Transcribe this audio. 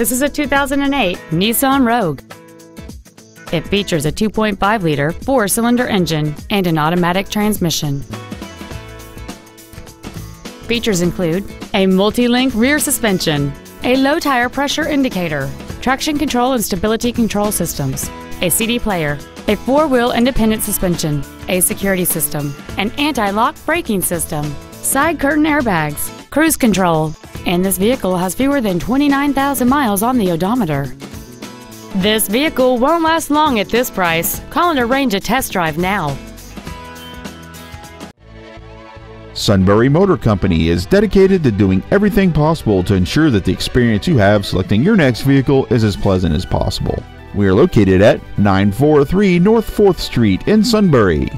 This is a 2008 Nissan Rogue. It features a 2.5-liter four-cylinder engine and an automatic transmission. Features include a multi-link rear suspension, a low tire pressure indicator, traction control and stability control systems, a CD player, a four-wheel independent suspension, a security system, an anti-lock braking system, side curtain airbags, cruise control, and this vehicle has fewer than 29,000 miles on the odometer. This vehicle won't last long at this price. Call and arrange a test drive now. Sunbury Motor Company is dedicated to doing everything possible to ensure that the experience you have selecting your next vehicle is as pleasant as possible. We are located at 943 North 4th Street in Sunbury.